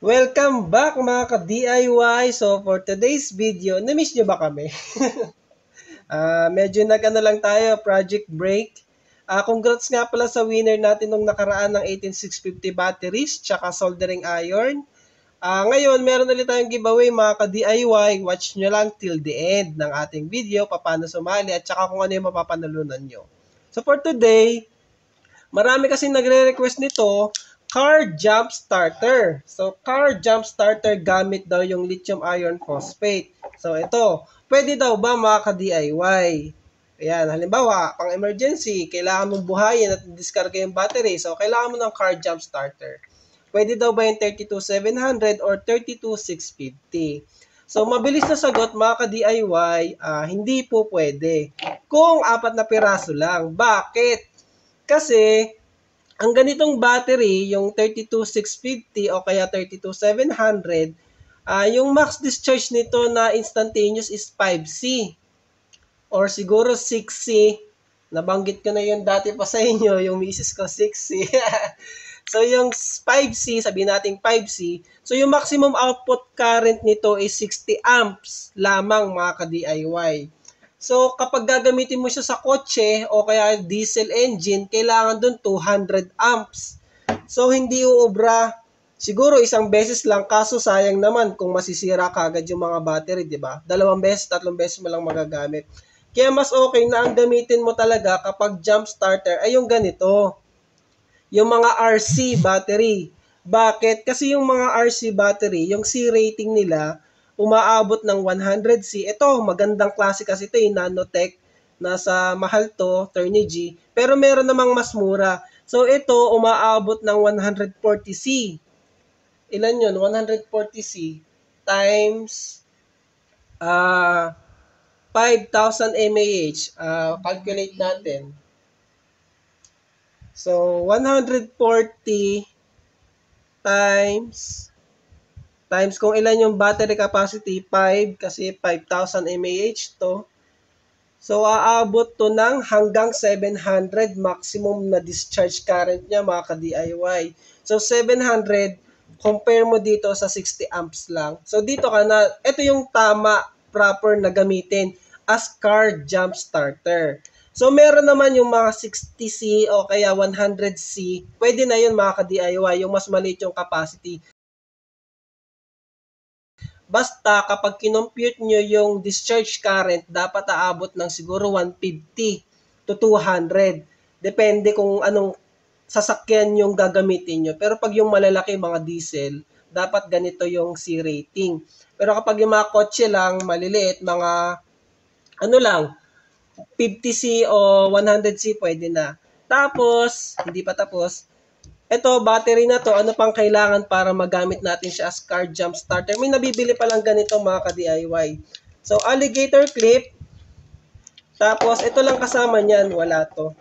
Welcome back mga ka-DIY! So for today's video, na-miss nyo ba kami? uh, medyo nag-ano lang tayo, project break. Uh, congrats nga pala sa winner natin nung nakaraan ng 18650 batteries tsaka soldering iron. Uh, ngayon, meron ulit tayong giveaway mga ka-DIY. Watch nyo lang till the end ng ating video, paano sumali at tsaka kung ano yung mapapanalunan nyo. So for today, marami kasi nagre-request nito car jump starter. So, car jump starter gamit daw yung lithium iron phosphate. So, ito, pwede daw ba mga ka-DIY? Ayan, halimbawa, pang emergency, kailangan mong buhayin at discard yung battery. So, kailangan mo ng car jump starter. Pwede daw ba yung 32700 or 32650? So, mabilis na sagot mga ka-DIY, uh, ah, hindi po pwede. Kung apat na piraso lang. Bakit? Kasi, ang ganitong battery, yung 32650 o kaya 32700, uh, yung max discharge nito na instantaneous is 5C or siguro 6C. Nabanggit ko na yun dati pa sa inyo, yung misis ko 6C. so yung 5C, sabi natin 5C, so yung maximum output current nito is 60 amps lamang mga ka-DIY. So, kapag gagamitin mo siya sa kotse o kaya diesel engine, kailangan dun 200 amps. So, hindi uubra. Siguro isang beses lang, kaso sayang naman kung masisira kagad yung mga battery, di ba? Dalawang beses, tatlong beses mo lang magagamit. Kaya mas okay na ang gamitin mo talaga kapag jump starter ay yung ganito. Yung mga RC battery. Bakit? Kasi yung mga RC battery, yung C rating nila, umaabot ng 100C. Ito, magandang klase kasi ito yung Nanotech. Nasa mahal to, Turnigy. Pero meron namang mas mura. So ito, umaabot ng 140C. Ilan yun? 140C times uh, 5,000 mAh. Uh, calculate natin. So, 140 times times kung ilan yung battery capacity, 5 kasi 5,000 mAh to. So, aabot to ng hanggang 700 maximum na discharge current niya mga ka-DIY. So, 700, compare mo dito sa 60 amps lang. So, dito ka na, ito yung tama, proper na gamitin as car jump starter. So, meron naman yung mga 60C o kaya 100C. Pwede na yun mga ka-DIY, yung mas maliit yung capacity. Basta kapag kinompute nyo yung discharge current, dapat aabot ng siguro 150 to 200. Depende kung anong sasakyan yung gagamitin nyo. Pero pag yung malalaki mga diesel, dapat ganito yung C rating. Pero kapag yung mga kotse lang, maliliit, mga ano lang, 50C o 100C pwede na. Tapos, hindi pa tapos, ito, battery na to, ano pang kailangan para magamit natin siya as car jump starter? May nabibili pa lang ganito mga ka-DIY. So, alligator clip. Tapos, ito lang kasama niyan. Wala to.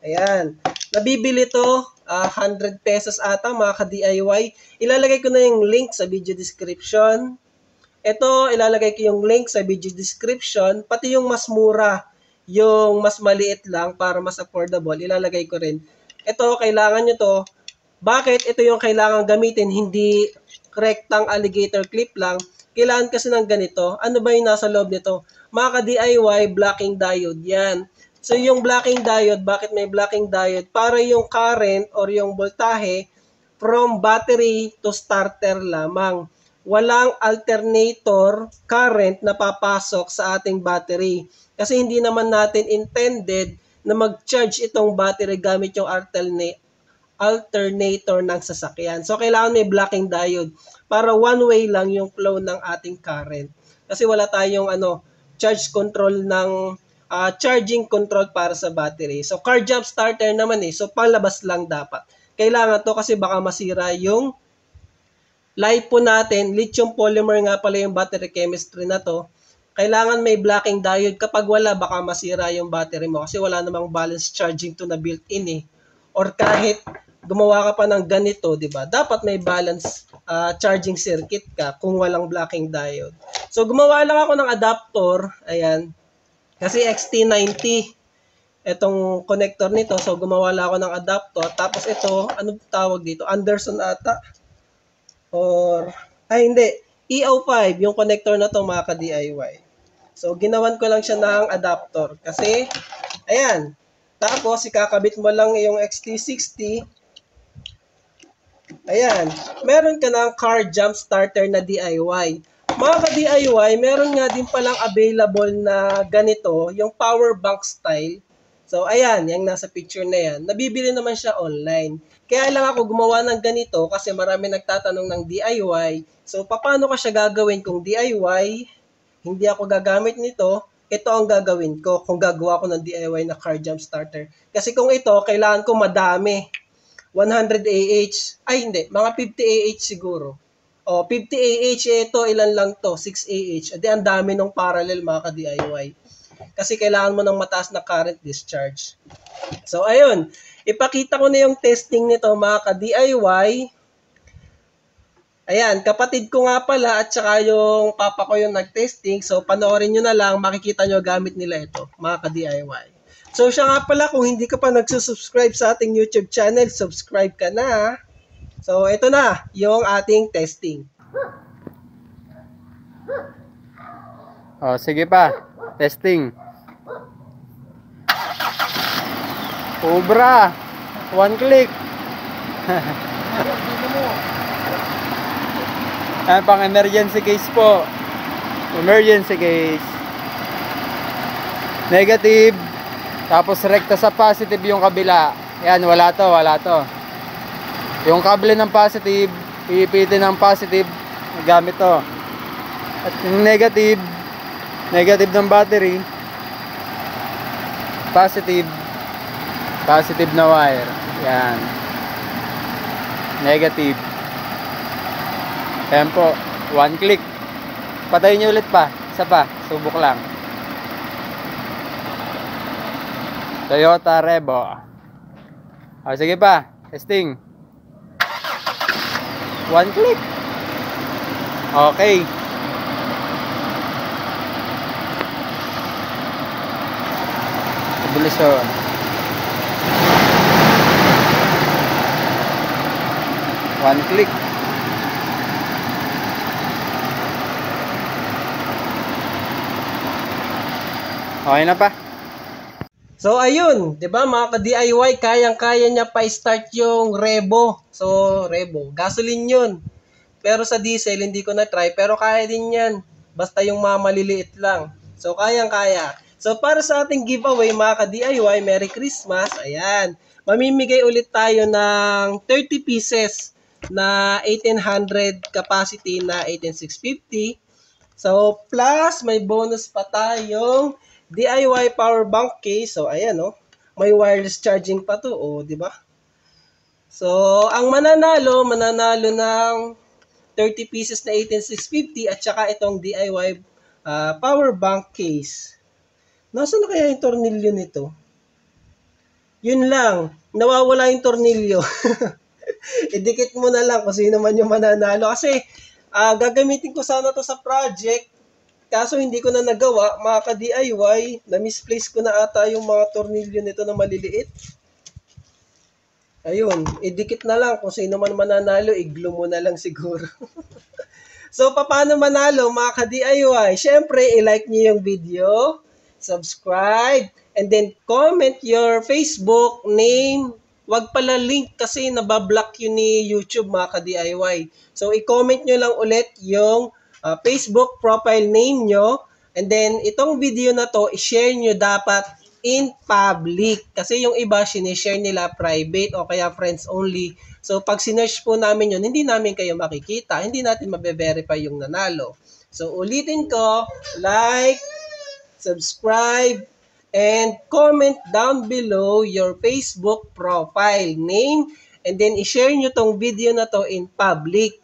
Ayan. Nabibili to, uh, ah, 100 pesos ata mga ka-DIY. Ilalagay ko na yung link sa video description. Ito, ilalagay ko yung link sa video description. Pati yung mas mura, yung mas maliit lang para mas affordable, ilalagay ko rin ito, kailangan nyo to. Bakit ito yung kailangan gamitin, hindi rektang alligator clip lang? Kailangan kasi ng ganito. Ano ba yung nasa loob nito? Mga ka-DIY, blocking diode yan. So yung blocking diode, bakit may blocking diode? Para yung current or yung voltahe from battery to starter lamang. Walang alternator current na papasok sa ating battery. Kasi hindi naman natin intended na mag-charge itong battery gamit yung alternator ng sasakyan. So, kailangan may blocking diode para one way lang yung flow ng ating current. Kasi wala tayong ano, charge control ng uh, charging control para sa battery. So, car jump starter naman eh. So, palabas lang dapat. Kailangan to kasi baka masira yung lipo natin. Lithium polymer nga pala yung battery chemistry na to kailangan may blocking diode. Kapag wala, baka masira yung battery mo kasi wala namang balance charging to na built-in eh. Or kahit gumawa ka pa ng ganito, di ba? Dapat may balance uh, charging circuit ka kung walang blocking diode. So, gumawa lang ako ng adapter. Ayan. Kasi XT90 itong connector nito. So, gumawa lang ako ng adapter. Tapos ito, ano tawag dito? Anderson ata. or, ay hindi, EO5, yung connector na to mga ka-DIY. So, ginawan ko lang siya ng adapter. Kasi, ayan, tapos, ikakabit mo lang yung XT60. Ayan, meron ka ng car jump starter na DIY. Mga ka-DIY, meron nga din palang available na ganito, yung power bank style. So, ayan, yung nasa picture na yan. Nabibili naman siya online. Kaya lang ako gumawa ng ganito kasi marami nagtatanong ng DIY. So, paano ko siya gagawin kung DIY? Hindi ako gagamit nito. Ito ang gagawin ko kung gagawa ko ng DIY na car jump starter. Kasi kung ito, kailangan ko madami. 100 AH. Ay, hindi. Mga 50 AH siguro. O, 50 AH, ito, ilan lang to? 6 AH. Adi, ang dami ng parallel mga ka-DIY. Kasi kailangan mo ng mataas na current discharge. So, ayun. Ipakita ko na yung testing nito mga ka-DIY. Ayan, kapatid ko nga pala at saka yung papa ko yung nag-testing. So, panoorin nyo na lang, makikita nyo gamit nila ito, mga ka-DIY. So, siya nga pala, kung hindi ka pa nagsusubscribe sa ating YouTube channel, subscribe ka na. So, ito na, yung ating testing. Oh, sige pa. Testing. Obra. One click. ah, pang emergency case po. Emergency case. Negative. Tapos rekta sa positive yung kabila. Yan, wala to, wala to. Yung kable ng positive, iipitin ng positive, gamit to. At yung negative, negative ng battery, positive, positive na wire. Yan. Negative. Ayan po, one click. Patayin nyo ulit pa. Isa pa, subok lang. Toyota Revo. O, sige pa. Testing. One click. Okay. Bilis yun. One click. Okay na pa. So ayun, 'di ba mga ka-DIY, kayang-kaya niya pa start yung Revo. So Revo, gasoline 'yun. Pero sa diesel hindi ko na try, pero kaya din 'yan. Basta yung mga maliliit lang. So kayang-kaya. So para sa ating giveaway mga ka-DIY, Merry Christmas. Ayan. Mamimigay ulit tayo ng 30 pieces na 1800 capacity na 18650. So plus may bonus pa tayong DIY power bank case. So, ayan, oh. May wireless charging pa to, oh, di ba? So, ang mananalo, mananalo ng 30 pieces na 18650 at saka itong DIY uh, power bank case. Nasaan na kaya yung tornilyo nito? Yun lang, nawawala yung tornilyo. Idikit mo na lang kung sino man yung mananalo. Kasi, uh, gagamitin ko sana to sa project Kaso hindi ko na nagawa, mga ka-DIY, na-misplace ko na ata yung mga tornilyo nito na maliliit. Ayun, idikit na lang kung sino man mananalo, i-glue mo na lang siguro. so, paano manalo mga ka-DIY? Siyempre, i-like niyo yung video, subscribe, and then comment your Facebook name. Wag pala link kasi nabablock yun ni YouTube mga ka-DIY. So, i-comment nyo lang ulit yung uh, Facebook profile name nyo. And then, itong video na to, i-share nyo dapat in public. Kasi yung iba, sinishare nila private o kaya friends only. So, pag sinerch po namin yun, hindi namin kayo makikita. Hindi natin mabe-verify yung nanalo. So, ulitin ko, like, subscribe, and comment down below your Facebook profile name. And then, i-share nyo tong video na to in public.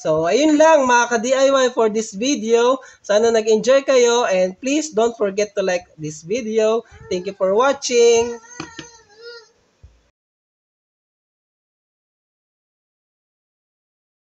So, ayun lang mga ka-DIY for this video. Sana nag-enjoy kayo and please don't forget to like this video. Thank you for watching.